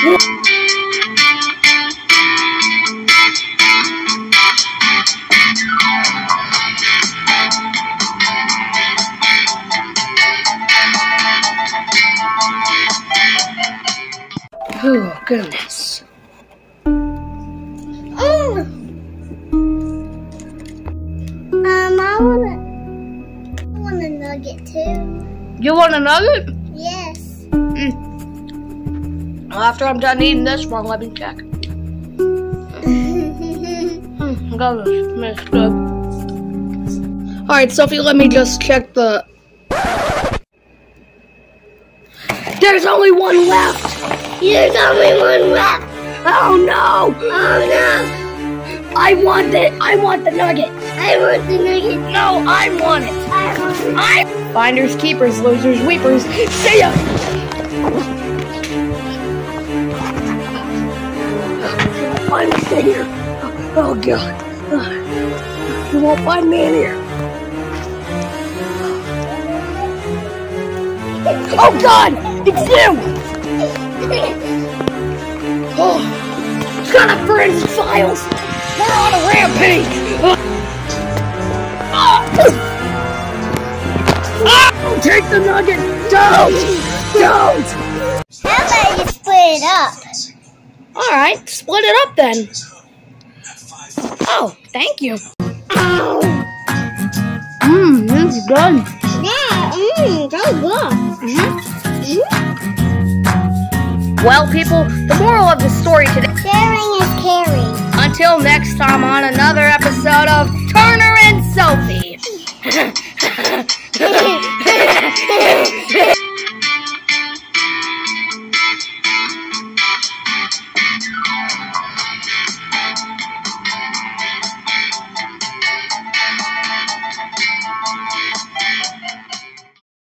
Oh, goodness. Oh. Um, I wanna, I want a nugget too. You want a nugget? Yes. After I'm done eating this one, let me check. Hmm, got this. Good. Alright, Sophie, let me just check the. There's only one left! There's only one left. Oh no! Oh no! I want it! I want the nugget! I want the nugget. No, I want it! I want it. I Finders, keepers, losers, weepers. See ya! Find me in here. Oh god. You won't find me in here. Oh god! It's you! Oh, it's got a forensic files! We're on a rampage! Ah! Ah! Take the nugget! Don't! Don't! How about you split it up? Alright, split it up then. Oh, thank you. Mmm, this is good. Yeah, mmm, so good. Well, people, the moral of the story today. Sharing is caring. Until next time on another episode of Turner and Sophie.